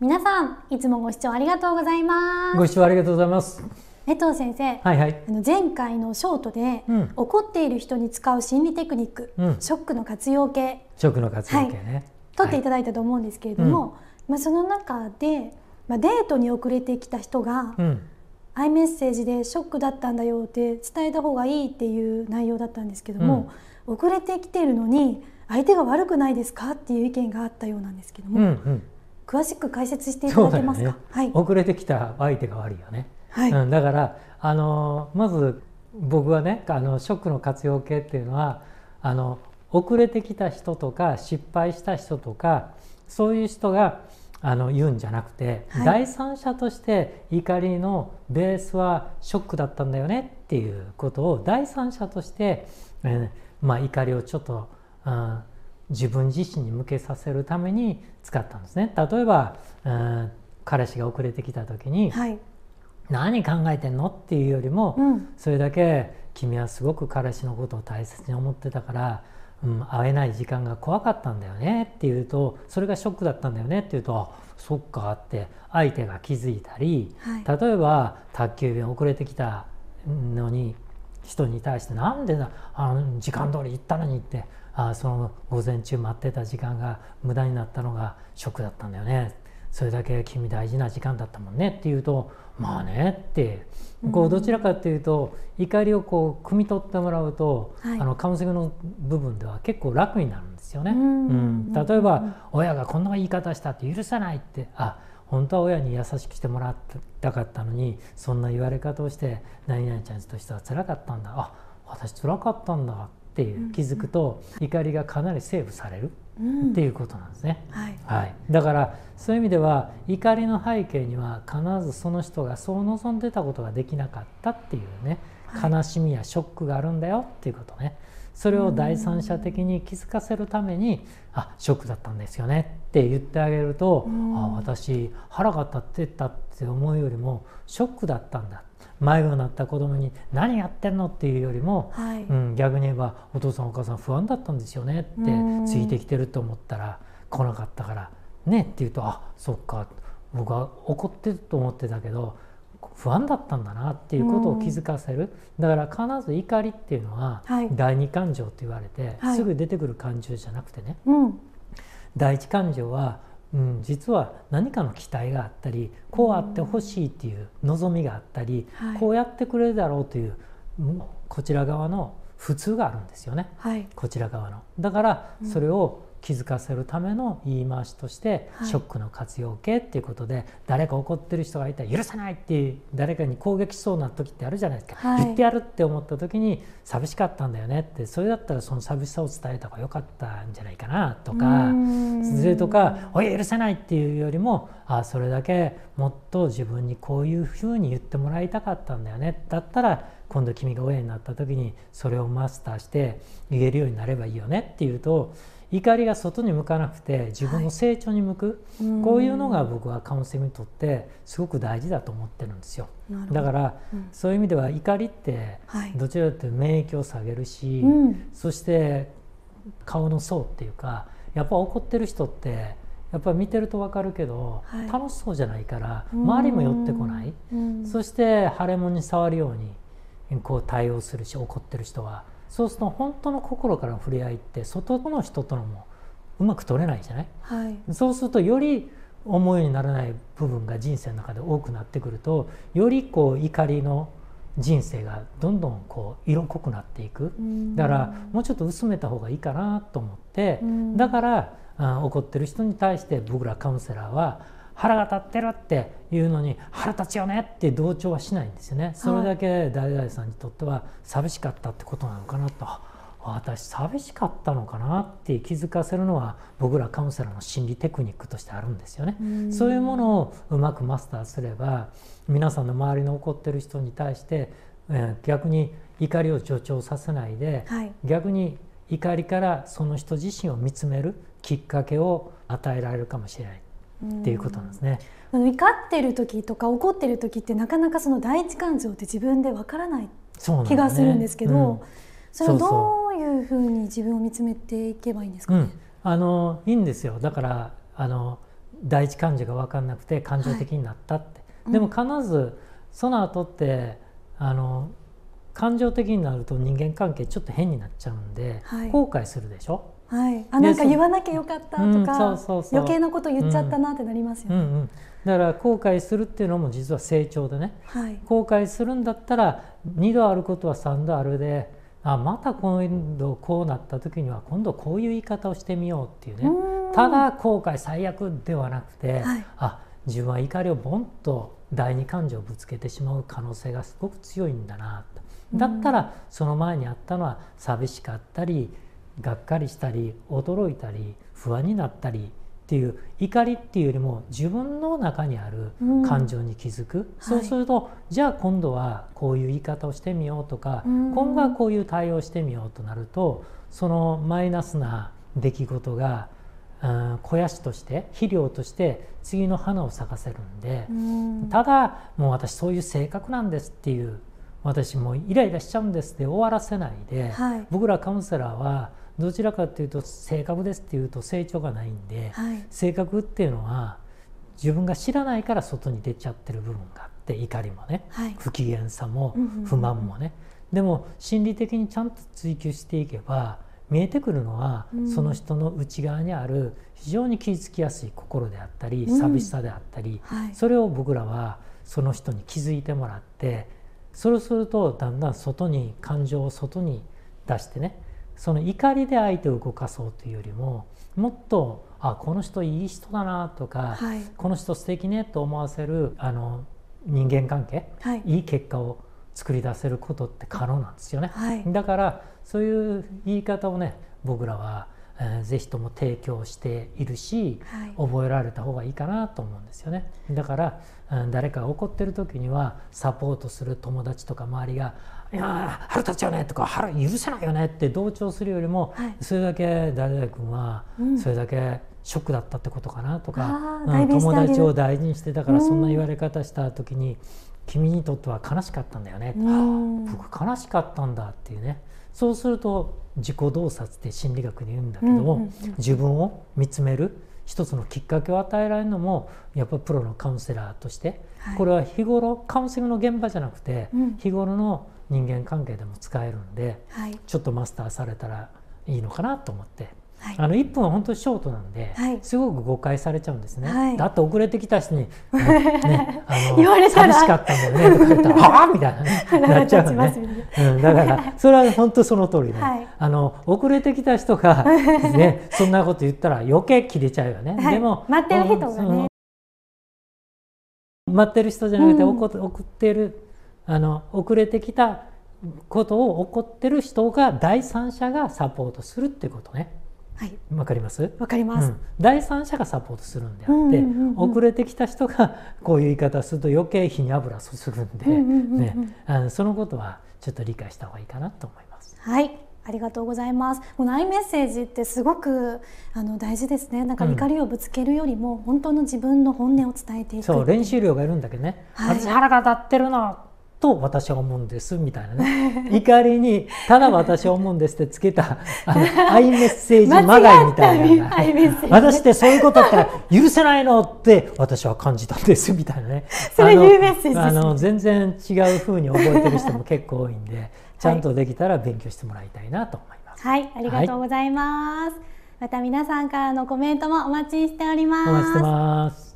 皆さんいつもご視聴ありがとうございます。ご視聴ありがとうございます。江藤先生、はいはい。あの前回のショートで、うん。怒っている人に使う心理テクニック、うん。ショックの活用系食の活用系ね、取っていただいたと思うんですけれども、まあ、その中で、まあ、デートに遅れてきた人が、うん。アイメッセージでショックだったんだよって伝えた方がいいっていう内容だったんですけども、遅れてきているのに相手が悪くないですかっていう意見があったようなんですけども、うんうん詳しく解説していただけますか？ね、はい、遅れてきた相手が悪いよね、はい、うん、だからあのまず僕はねあのショックの活用系っていうのはあの遅れてきた人とか失敗した人とかそういう人があの言うんじゃなくて、はい。第三者として怒りのベースはショックだったんだよねっていうことを第三者として、えーまあ、怒りをちょっと、うん自分自身に向けさせるために使ったんですね。例えば、うん彼氏が遅れてきた時に、はい、何考えてんの？っていうよりも、うん、それだけ君はすごく彼氏のことを大切に思ってたから、うん、会えない時間が怖かったんだよねっていうとそれがショックだったんだよねっていうとあそっかって相手が気づいたりはい、例えば宅急便遅れてきたのに人に対して「なんでだあの時間通り行ったのに」ってあその午前中待ってた時間が無駄になったのがショックだったんだよね。それだけ君大事な時間だったもんね。っていうとまあねって。こうどちらかというと怒りをこう汲み取ってもらうと、はい。あのカウンセリングの部分では結構楽になるんですよね。うん。うん例えば、親がこんな言い方したって許せないってあ本当は親に優しくしてもらいたかったのにそんな言われ方をして何々ちゃんとしては辛かったんだ。あ私辛かったんだっていう気づくと、怒りがかなりセーブされる。うん。っていうことなんですね。はい、はい、だからそういう意味では怒りの背景には必ずその人がそう望んでたことができなかったっていうねはい。悲しみやショックがあるんだよっていうことねそれを第三者的に気づかせるために「あショックだったんですよね」って言ってあげると「うん。あ私腹が立ってた」って思うよりもショックだったんだ。迷子になった子供に「何やってんの?」っていうよりもはい、うん、逆に言えば「お父さんお母さん不安だったんですよね」ってうん。ついてきてると思ったら来なかったから「ね」って言うと「あそっか僕は怒ってると思ってたけど不安だったんだな」っていうことを気づかせる。だから必ず怒りっていうのははい。第二感情と言われてはい。すぐ出てくる感情じゃなくてね。うん、第一感情は、うん、実は何かの期待があったりこうあってほしいっていう望みがあったり、はい。こうやってくれるだろうといううんこちら側の普通があるんですよね。はい、こちら側の。だからうん。それを気づかせるための言い回しとして、はい。ショックの活用形っていうことで誰か怒ってる人がいたら許さないっていう誰かに攻撃しそうな時ってあるじゃないですか、はい。言ってやるって思った時に寂しかったんだよねってそれだったらその寂しさを伝えた方が良かったんじゃないかなとか。うん。それとか「おい許せない」っていうよりもあそれだけもっと自分にこういうふうに言ってもらいたかったんだよね。だったら今度君が親になった時にそれをマスターして言えるようになればいいよねっていうと怒りが外に向かなくて自分の成長に向く、うんこういうのが僕はカウンセリングにとってすごく大事だと思ってるんですよ。だから、うん。そういう意味では怒りってはい。どちらかというと免疫を下げるし、うん。そして顔の層っていうかやっぱ怒ってる人ってやっぱ見てると分かるけど、はい。楽しそうじゃないから周りも寄ってこない、うん。そして腫れ物に触るようにこう対応するし怒ってる人はそうすると本当の心からの触れ合いって外の人とのもうまく取れないじゃない？はい。そうするとより思いにならない部分が人生の中で多くなってくるとよりこう怒りの人生がどんどんこう色濃くなっていく。うん。だからもうちょっと薄めた方がいいかなと思って、うん。だからあ怒ってる人に対して僕らカウンセラーは腹が立ってるっていうのに腹立ちよねって同調はしないんですよね。それだけ大々さんにとっては寂しかったってことなのかなと。あ私寂しかったのかなって気づかせるのは僕らカウンセラーの心理テクニックとしてあるんですよね。うんそういうものをうまくマスターすれば皆さんの周りの怒ってる人に対して、えー逆に怒りを助長させないで、はい逆に怒りからその人自身を見つめるきっかけを与えられるかもしれないっていうことなんですね。怒ってる時とか怒ってる時ってなかなかその第一感情って自分でわからない気がするんですけど、うん。それをそうそどういうふうに自分を見つめていけばいいんですかね？うん、あのいいんですよ。だからあの第一感情が分かんなくて感情的になったって、はい、でも必ずその後ってあの感情的になると人間関係ちょっと変になっちゃうんで、はい、後悔するでしょ？はい、あなんか言わなきゃよかったとか、余計なこと言っちゃったなってなりますよね、うんうん。うん、だから後悔するっていうのも実は成長でね、はい、後悔するんだったら2度あることは3度あるであまた今度こうなった時には今度こういう言い方をしてみようっていうね。ただ後悔最悪ではなくて、はい、あ自分は怒りをボンと第二感情をぶつけてしまう可能性がすごく強いんだなと。だったらその前にあったのは寂しかったりがっかりしたり驚いたり不安になったりっていう怒りっていうよりも自分の中にある感情に気づく、うん、そうすると、はい、じゃあ今度はこういう言い方をしてみようとか、うん、今後はこういう対応をしてみようとなるとそのマイナスな出来事が、うん、肥やしとして肥料として次の花を咲かせるんで、うん、ただもう私そういう性格なんですっていう私もイライラしちゃうんですって終わらせないで、はい、僕らカウンセラーはどちらかというと性格ですっていうと成長がないんで、はい、性格っていうのは自分が知らないから外に出ちゃってる部分があって怒りもね、はい、不機嫌さも不満もね、でも心理的にちゃんと追求していけば見えてくるのは、うん、その人の内側にある非常に傷つきやすい心であったり、うん、寂しさであったり、はい、それを僕らはその人に気づいてもらってそうするとだんだん外に感情を外に出してねその怒りで相手を動かそうというよりももっとあこの人いい人だなとか、はい、この人素敵ねと思わせるあの人間関係、はい、いい結果を作り出せることって可能なんですよね、はい、だからそういう言い方をね僕らは、えー、ぜひとも提供しているし、はい、覚えられた方がいいかなと思うんですよね。だから、うん、誰かが怒ってる時にはサポートする友達とか周りがいや腹立っちゃうねとか腹許せないよねって同調するよりも、はい、それだけ誰々君はそれだけショックだったってことかなとか、うん、友達を大事にしてたからそんな言われ方した時に、君にとっては悲しかったんだよね、僕悲しかったんだっていうね。そうすると自己洞察って心理学に言うんだけども、自分を見つめる一つのきっかけを与えられるのもやっぱプロのカウンセラーとして、はい、これは日頃カウンセリングの現場じゃなくて、うん、日頃の人間関係でも使えるんで、はい、ちょっとマスターされたらいいのかなと思って。はい、あの1分は本当にショートなんで、はい、すごく誤解されちゃうんですね。はい、だって遅れてきた人に「ね、あの言われたら寂しかったんだよね」とか言ったら「はあ?」みたいな、ね、なっちゃうね、うん、だから それは本当その通りで、ね、あの遅れてきた人が、ね、そんなこと言ったら余計切れちゃうよね。でも待ってる人がね。待ってる人じゃなくて、うん、送ってるあの遅れてきたことを起こってる人が第三者がサポートするっていうことね。はい、わかります？わかります、うん、第三者がサポートするんであって、遅れてきた人がこういう言い方すると余計火に油注ぐんで、ね、あのそのことはちょっと理解した方がいいかなと思います。はい。ありがとうございます。このアイメッセージってすごくあの大事ですね。なんか怒りをぶつけるよりも、うん、本当の自分の本音を伝えていくそう練習量がいるんだけどね。はい、私腹が立ってるのと私は思うんですみたいなね。怒りにただ私は思うんですってつけたあの アイメッセージまがいみたいな。私ってそういうことだったら許せないの？って私は感じたんですみたいなね。それいうメッセージあの全然違うふうに覚えてる人も結構多いんでちゃんとできたら勉強してもらいたいなと思います。はい、ありがとうございます、はい、また皆さんからのコメントもお待ちしております。お待ちしてます。